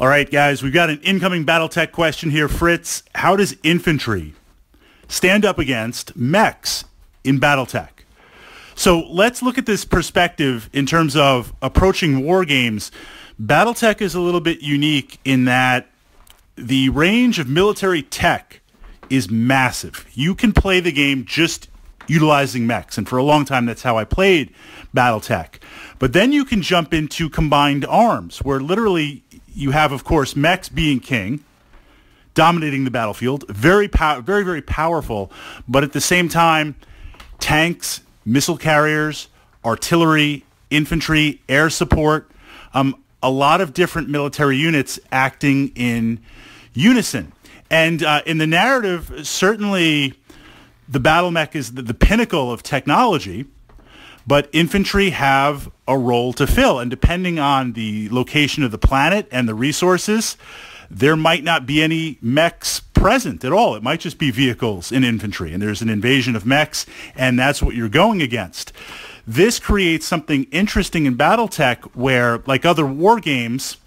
All right, guys, we've got an incoming BattleTech question here. Fritz, how does infantry stand up against mechs in BattleTech? So let's look at this perspective in terms of approaching war games. BattleTech is a little bit unique in that the range of military tech is massive. You can play the game just utilizing mechs. And for a long time, that's how I played Battletech. But then you can jump into combined arms, where literally you have, of course, mechs being king, dominating the battlefield, very, very, very powerful. But at the same time, tanks, missile carriers, artillery, infantry, air support, um, a lot of different military units acting in unison. And uh, in the narrative, certainly the battle mech is the, the pinnacle of technology, but infantry have a role to fill. And depending on the location of the planet and the resources, there might not be any mechs present at all. It might just be vehicles and infantry, and there's an invasion of mechs, and that's what you're going against. This creates something interesting in BattleTech where, like other war games,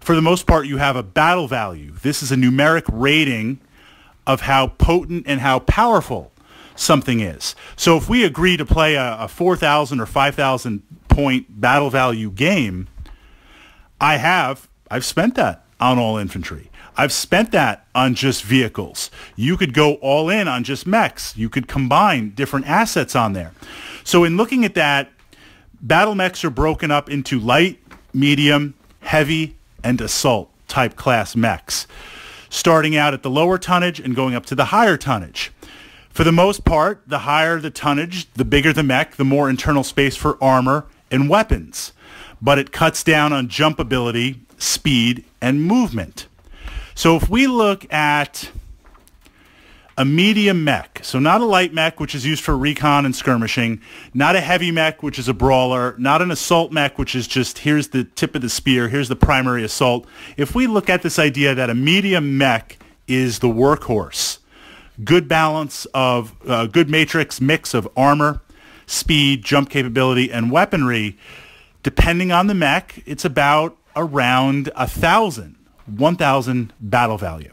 for the most part, you have a battle value. This is a numeric rating of how potent and how powerful something is. So if we agree to play a, a 4,000 or 5,000 point battle value game, I have, I've spent that on all infantry. I've spent that on just vehicles. You could go all in on just mechs. You could combine different assets on there. So in looking at that, battle mechs are broken up into light, medium, heavy, and assault type class mechs starting out at the lower tonnage and going up to the higher tonnage. For the most part, the higher the tonnage, the bigger the mech, the more internal space for armor and weapons. But it cuts down on jump ability, speed, and movement. So if we look at a medium mech. So not a light mech, which is used for recon and skirmishing, not a heavy mech, which is a brawler, not an assault mech, which is just here's the tip of the spear, here's the primary assault. If we look at this idea that a medium mech is the workhorse, good balance of uh, good matrix mix of armor, speed, jump capability, and weaponry, depending on the mech, it's about around a thousand, 1,000 battle value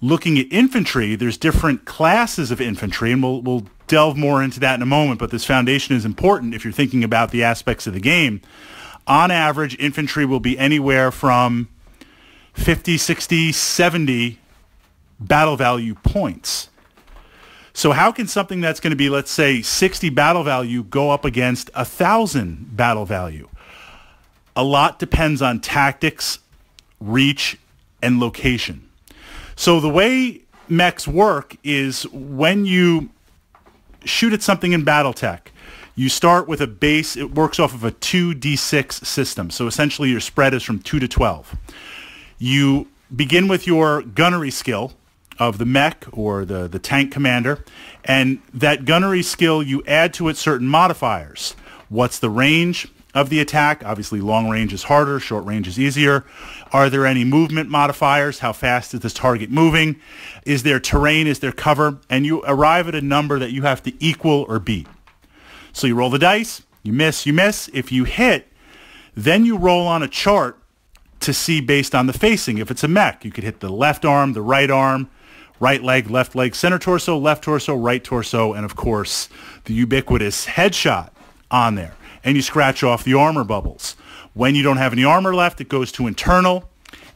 looking at infantry, there's different classes of infantry, and we'll, we'll delve more into that in a moment, but this foundation is important if you're thinking about the aspects of the game. On average, infantry will be anywhere from 50, 60, 70 battle value points. So how can something that's going to be, let's say, 60 battle value go up against 1,000 battle value? A lot depends on tactics, reach, and location. So the way mechs work is when you shoot at something in BattleTech, you start with a base. It works off of a 2d6 system. So essentially your spread is from 2 to 12. You begin with your gunnery skill of the mech or the, the tank commander. And that gunnery skill, you add to it certain modifiers. What's the range? of the attack. Obviously, long range is harder, short range is easier. Are there any movement modifiers? How fast is this target moving? Is there terrain? Is there cover? And you arrive at a number that you have to equal or beat. So you roll the dice, you miss, you miss. If you hit, then you roll on a chart to see based on the facing. If it's a mech, you could hit the left arm, the right arm, right leg, left leg, center torso, left torso, right torso, and of course the ubiquitous headshot on there and you scratch off the armor bubbles. When you don't have any armor left, it goes to internal,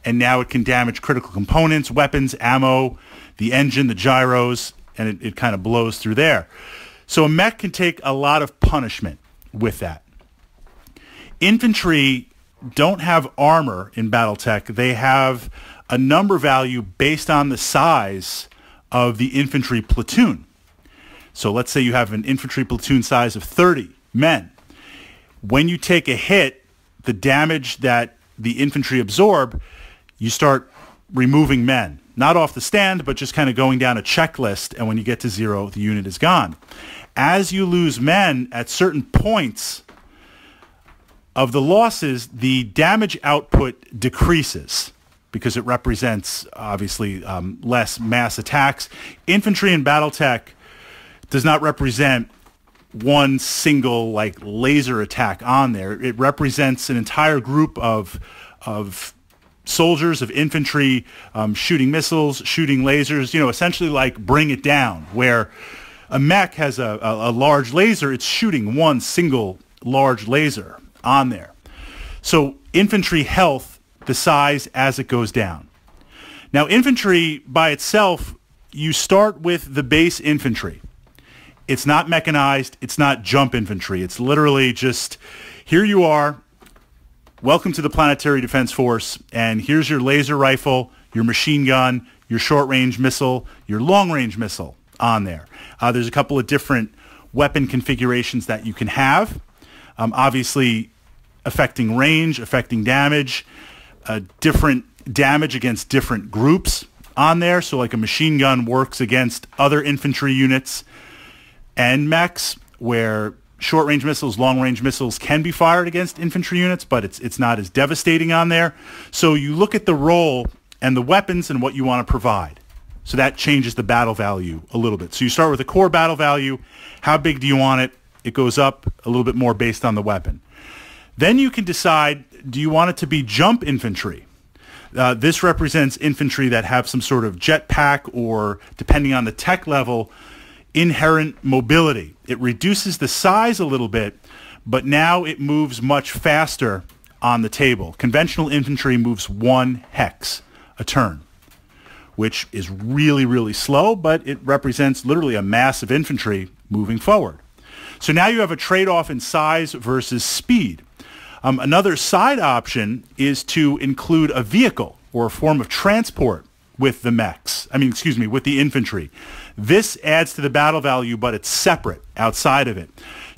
and now it can damage critical components, weapons, ammo, the engine, the gyros, and it, it kind of blows through there. So a mech can take a lot of punishment with that. Infantry don't have armor in BattleTech. They have a number value based on the size of the infantry platoon. So let's say you have an infantry platoon size of 30 men when you take a hit, the damage that the infantry absorb, you start removing men. Not off the stand, but just kind of going down a checklist. And when you get to zero, the unit is gone. As you lose men at certain points of the losses, the damage output decreases because it represents obviously um, less mass attacks. Infantry and battle tech does not represent one single like laser attack on there. It represents an entire group of of soldiers, of infantry um, shooting missiles, shooting lasers, you know, essentially like bring it down, where a mech has a, a, a large laser, it's shooting one single large laser on there. So infantry health, the size as it goes down. Now infantry by itself, you start with the base infantry. It's not mechanized. It's not jump infantry. It's literally just here you are. Welcome to the Planetary Defense Force. And here's your laser rifle, your machine gun, your short range missile, your long range missile on there. Uh, there's a couple of different weapon configurations that you can have. Um, obviously, affecting range, affecting damage, uh, different damage against different groups on there. So like a machine gun works against other infantry units and mechs where short range missiles, long range missiles can be fired against infantry units, but it's it's not as devastating on there. So you look at the role and the weapons and what you want to provide. So that changes the battle value a little bit. So you start with a core battle value. How big do you want it? It goes up a little bit more based on the weapon. Then you can decide, do you want it to be jump infantry? Uh, this represents infantry that have some sort of jetpack or, depending on the tech level, inherent mobility. It reduces the size a little bit, but now it moves much faster on the table. Conventional infantry moves one hex a turn, which is really, really slow, but it represents literally a mass of infantry moving forward. So now you have a trade-off in size versus speed. Um, another side option is to include a vehicle or a form of transport with the mechs. I mean, excuse me, with the infantry. This adds to the battle value, but it's separate outside of it.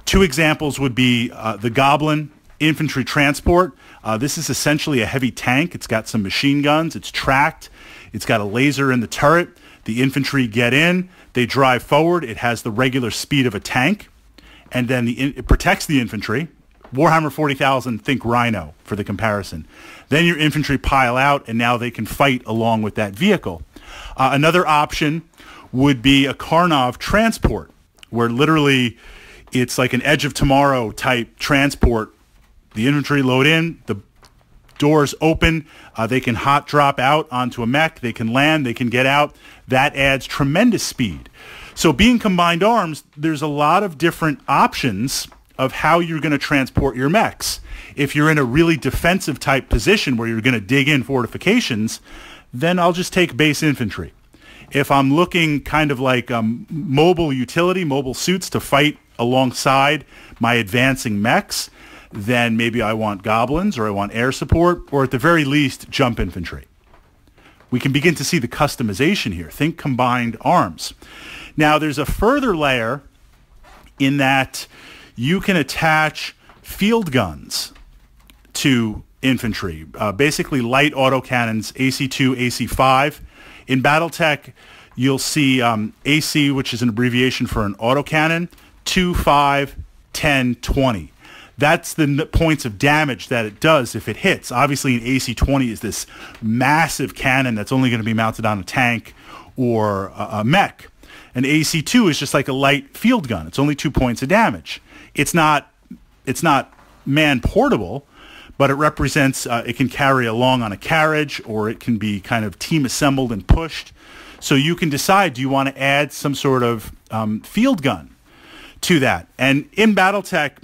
Two examples would be uh, the Goblin infantry transport. Uh, this is essentially a heavy tank. It's got some machine guns. It's tracked. It's got a laser in the turret. The infantry get in. They drive forward. It has the regular speed of a tank. And then the it protects the infantry. Warhammer 40,000, think Rhino for the comparison. Then your infantry pile out, and now they can fight along with that vehicle. Uh, another option would be a Karnov transport, where literally it's like an Edge of Tomorrow type transport. The infantry load in, the doors open, uh, they can hot drop out onto a mech, they can land, they can get out. That adds tremendous speed. So being combined arms, there's a lot of different options of how you're going to transport your mechs. If you're in a really defensive type position where you're going to dig in fortifications, then I'll just take base infantry. If I'm looking kind of like um, mobile utility, mobile suits to fight alongside my advancing mechs, then maybe I want goblins or I want air support or at the very least jump infantry. We can begin to see the customization here. Think combined arms. Now there's a further layer in that you can attach field guns to infantry, uh, basically light autocannons, AC2, AC5. In Battletech, you'll see um, AC, which is an abbreviation for an autocannon, 2, 5, 10, 20. That's the points of damage that it does if it hits. Obviously, an AC-20 is this massive cannon that's only going to be mounted on a tank or a, a mech. An AC-2 is just like a light field gun. It's only two points of damage. It's not it's not man portable, but it represents uh, it can carry along on a carriage or it can be kind of team assembled and pushed. So you can decide do you want to add some sort of um, field gun to that. And in BattleTech,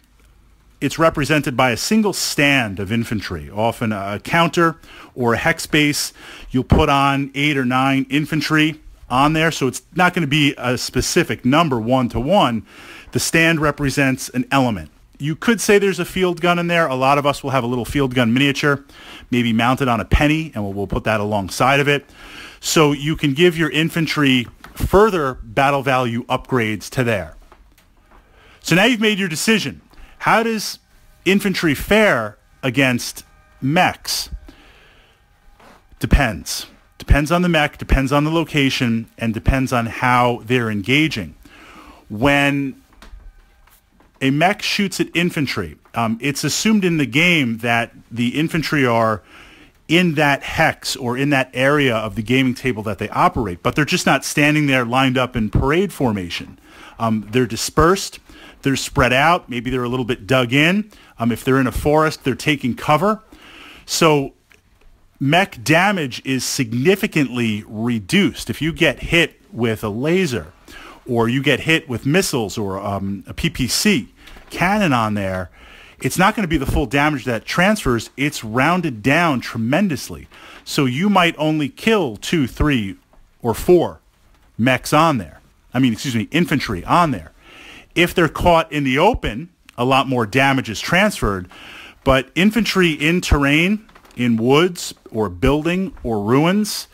it's represented by a single stand of infantry, often a counter or a hex base. You'll put on eight or nine infantry on there, so it's not going to be a specific number one to one. The stand represents an element. You could say there's a field gun in there. A lot of us will have a little field gun miniature, maybe mounted on a penny, and we'll, we'll put that alongside of it. So you can give your infantry further battle value upgrades to there. So now you've made your decision. How does infantry fare against mechs? Depends. Depends on the mech, depends on the location, and depends on how they're engaging. When a mech shoots at infantry. Um, it's assumed in the game that the infantry are in that hex or in that area of the gaming table that they operate, but they're just not standing there lined up in parade formation. Um, they're dispersed. They're spread out. Maybe they're a little bit dug in. Um, if they're in a forest, they're taking cover. So mech damage is significantly reduced. If you get hit with a laser or you get hit with missiles or um, a PPC cannon on there, it's not going to be the full damage that transfers. It's rounded down tremendously. So you might only kill two, three, or four mechs on there. I mean, excuse me, infantry on there. If they're caught in the open, a lot more damage is transferred. But infantry in terrain, in woods or building or ruins,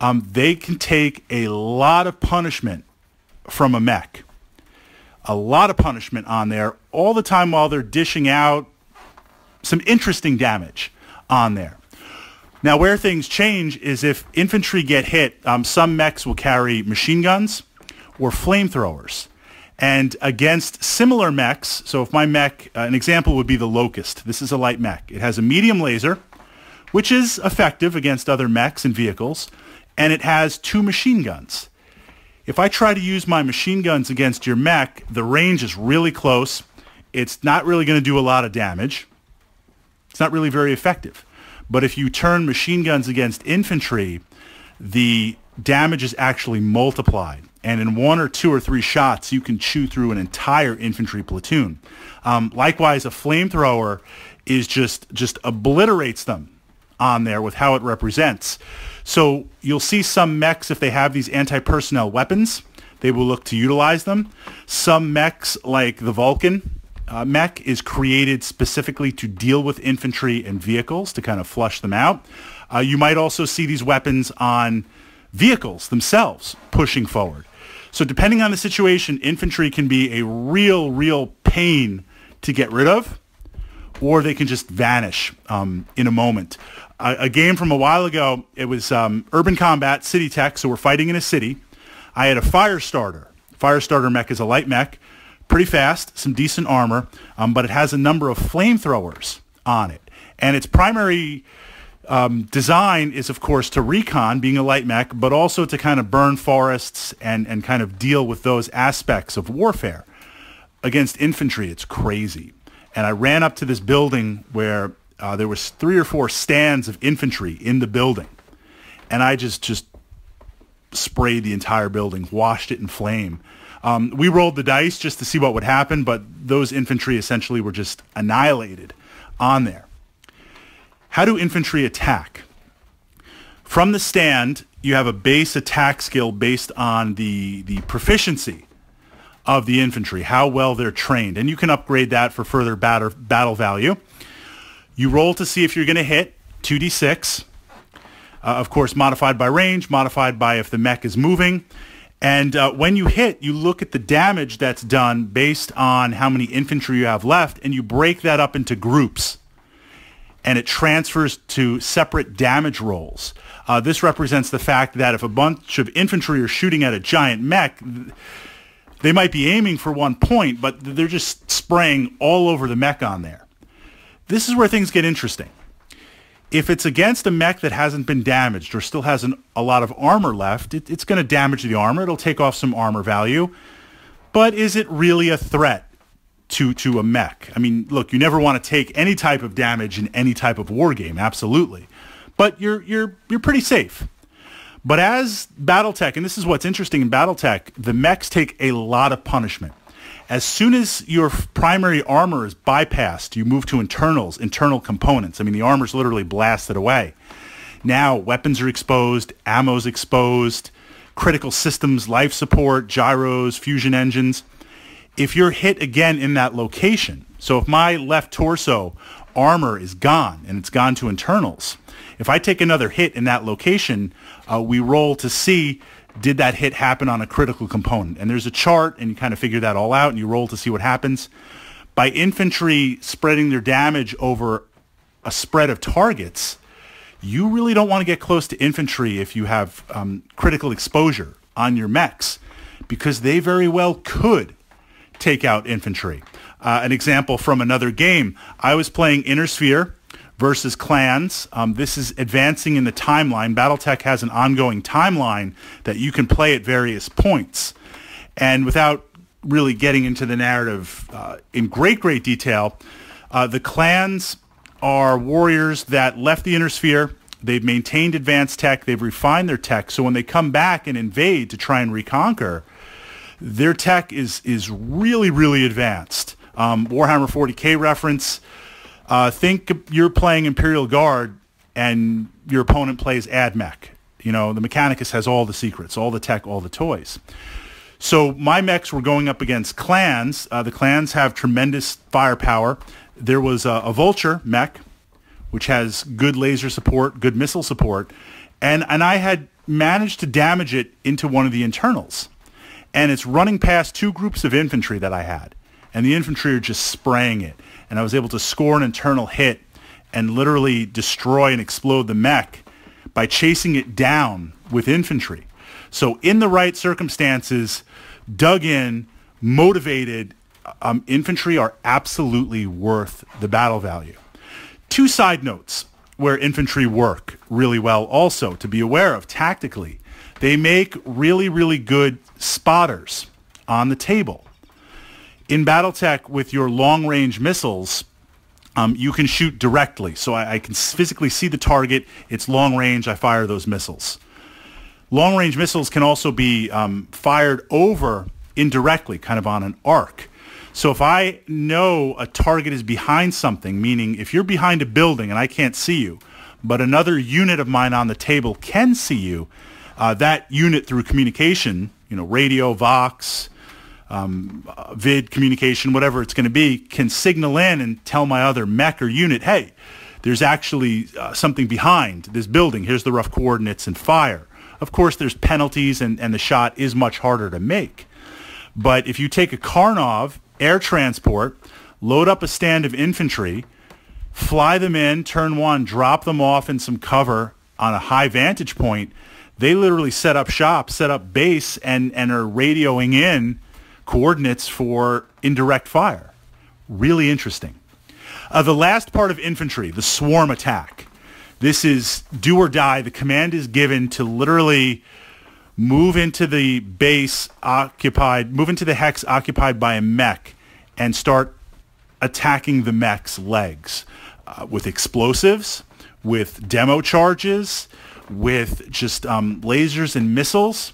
um, they can take a lot of punishment from a mech. A lot of punishment on there all the time while they're dishing out some interesting damage on there. Now, where things change is if infantry get hit, um, some mechs will carry machine guns or flamethrowers. And against similar mechs, so if my mech, uh, an example would be the Locust. This is a light mech. It has a medium laser, which is effective against other mechs and vehicles, and it has two machine guns. If I try to use my machine guns against your mech, the range is really close. It's not really going to do a lot of damage. It's not really very effective. But if you turn machine guns against infantry, the damage is actually multiplied. And in one or two or three shots, you can chew through an entire infantry platoon. Um, likewise, a flamethrower is just just obliterates them on there with how it represents. So you'll see some mechs, if they have these anti-personnel weapons, they will look to utilize them. Some mechs, like the Vulcan uh, mech, is created specifically to deal with infantry and vehicles to kind of flush them out. Uh, you might also see these weapons on vehicles themselves pushing forward. So depending on the situation, infantry can be a real, real pain to get rid of, or they can just vanish um, in a moment a, a, game from a while ago. It was um, Urban Combat, City Tech, so we're fighting in a city. I had a Firestarter. Fire starter mech is a light mech, pretty fast, some decent armor, um, but it has a number of flamethrowers on it. And its primary um, design is, of course, to recon, being a light mech, but also to kind of burn forests and, and kind of deal with those aspects of warfare. Against infantry, it's crazy. And I ran up to this building where uh, there was three or four stands of infantry in the building, and I just just sprayed the entire building, washed it in flame. Um, we rolled the dice just to see what would happen, but those infantry essentially were just annihilated on there. How do infantry attack? From the stand, you have a base attack skill based on the, the proficiency of the infantry, how well they're trained. And you can upgrade that for further batter, battle value. You roll to see if you're going to hit 2d6. Uh, of course, modified by range, modified by if the mech is moving. And uh, when you hit, you look at the damage that's done based on how many infantry you have left, and you break that up into groups. And it transfers to separate damage rolls. Uh, this represents the fact that if a bunch of infantry are shooting at a giant mech, they might be aiming for one point, but they're just spraying all over the mech on there. This is where things get interesting. If it's against a mech that hasn't been damaged or still has an, a lot of armor left, it, it's going to damage the armor. It'll take off some armor value. But is it really a threat to, to a mech? I mean, look, you never want to take any type of damage in any type of war game, absolutely. But you're, you're, you're pretty safe. But as Battletech, and this is what's interesting in Battletech, the mechs take a lot of punishment. As soon as your primary armor is bypassed, you move to internals, internal components. I mean, the armor's literally blasted away. Now weapons are exposed, ammo's exposed, critical systems, life support, gyros, fusion engines. If you're hit again in that location, so if my left torso armor is gone and it's gone to internals, if I take another hit in that location, uh, we roll to see did that hit happen on a critical component? And there's a chart, and you kind of figure that all out, and you roll to see what happens. By infantry spreading their damage over a spread of targets, you really don't want to get close to infantry if you have um, critical exposure on your mechs, because they very well could take out infantry. Uh, an example from another game, I was playing Inner Sphere versus clans. Um, this is advancing in the timeline. BattleTech has an ongoing timeline that you can play at various points. And without really getting into the narrative uh, in great, great detail, uh, the clans are warriors that left the inner sphere. They've maintained advanced tech. They've refined their tech. So when they come back and invade to try and reconquer, their tech is is really really advanced. Um, Warhammer 40k reference. Uh, think you're playing Imperial Guard and your opponent plays AdMech. You know the Mechanicus has all the secrets, all the tech, all the toys. So my mechs were going up against clans. Uh, the clans have tremendous firepower. There was a, a vulture mech, which has good laser support, good missile support, and and I had managed to damage it into one of the internals and it's running past two groups of infantry that I had. And the infantry are just spraying it. And I was able to score an internal hit and literally destroy and explode the mech by chasing it down with infantry. So in the right circumstances, dug in, motivated, um, infantry are absolutely worth the battle value. Two side notes where infantry work really well also to be aware of tactically. They make really, really good spotters on the table. In Battletech, with your long-range missiles, um, you can shoot directly. So I, I, can physically see the target. It's long range. I fire those missiles. Long range missiles can also be um, fired over indirectly, kind of on an arc. So if I know a target is behind something, meaning if you're behind a building and I can't see you, but another unit of mine on the table can see you, uh, that unit through communication, you know, radio, Vox, um, vid communication, whatever it's going to be, can signal in and tell my other mech or unit, hey, there's actually uh, something behind this building. Here's the rough coordinates and fire. Of course, there's penalties and, and the shot is much harder to make. But if you take a Karnov air transport, load up a stand of infantry, fly them in, turn one, drop them off in some cover on a high vantage point, they literally set up shop, set up base, and, and are radioing in coordinates for indirect fire. Really interesting. Uh, the last part of infantry, the swarm attack. This is do or die. The command is given to literally move into the base occupied, move into the hex occupied by a mech and start attacking the mech's legs uh, with explosives, with demo charges, with just um, lasers and missiles,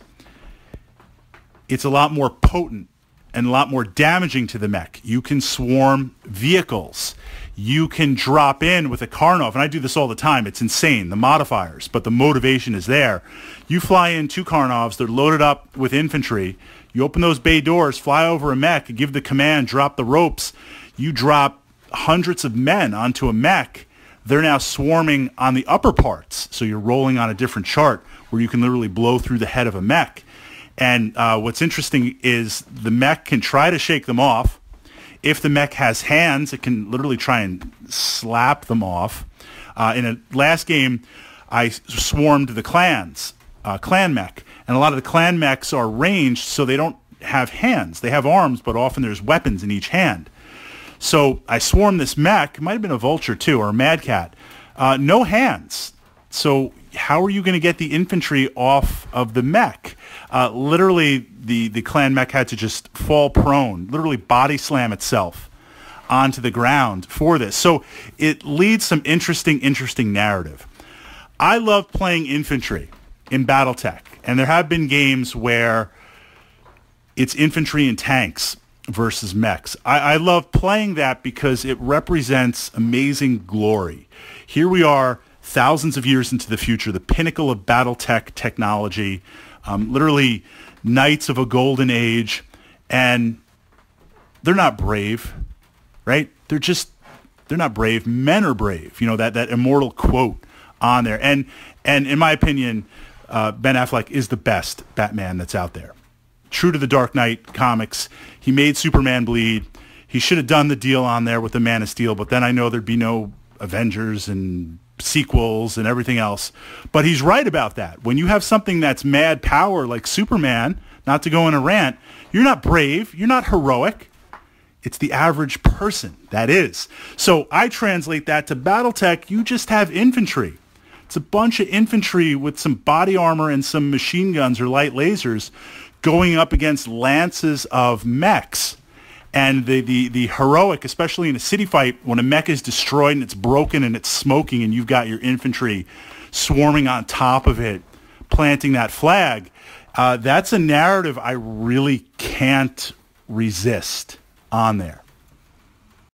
it's a lot more potent and a lot more damaging to the mech. You can swarm vehicles. You can drop in with a Karnov, and I do this all the time. It's insane, the modifiers, but the motivation is there. You fly in two Karnovs, they're loaded up with infantry. You open those bay doors, fly over a mech, give the command, drop the ropes. You drop hundreds of men onto a mech they're now swarming on the upper parts. So you're rolling on a different chart where you can literally blow through the head of a mech. And uh, what's interesting is the mech can try to shake them off. If the mech has hands, it can literally try and slap them off. Uh, in a last game, I swarmed the clans, uh, clan mech, and a lot of the clan mechs are ranged, so they don't have hands. They have arms, but often there's weapons in each hand. So I swarmed this mech. It might have been a vulture too, or a mad cat. Uh, no hands. So how are you going to get the infantry off of the mech? Uh, literally, the, the clan mech had to just fall prone, literally body slam itself onto the ground for this. So it leads some interesting, interesting narrative. I love playing infantry in BattleTech, and there have been games where it's infantry and tanks versus mechs. I, I love playing that because it represents amazing glory. Here we are thousands of years into the future, the pinnacle of battle tech technology, um, literally knights of a golden age, and they're not brave, right? They're just they're not brave. Men are brave. You know that that immortal quote on there, and and in my opinion, uh, Ben Affleck is the best Batman that's out there true to the Dark Knight comics, he made Superman bleed. He should have done the deal on there with the Man of Steel, but then I know there'd be no Avengers and sequels and everything else. But he's right about that. When you have something that's mad power like Superman, not to go in a rant, you're not brave, you're not heroic. It's the average person that is. So I translate that to Battletech, you just have infantry. It's a bunch of infantry with some body armor and some machine guns or light lasers going up against lances of mechs. And the, the, the heroic, especially in a city fight, when a mech is destroyed and it's broken and it's smoking and you've got your infantry swarming on top of it, planting that flag, uh, that's a narrative I really can't resist on there.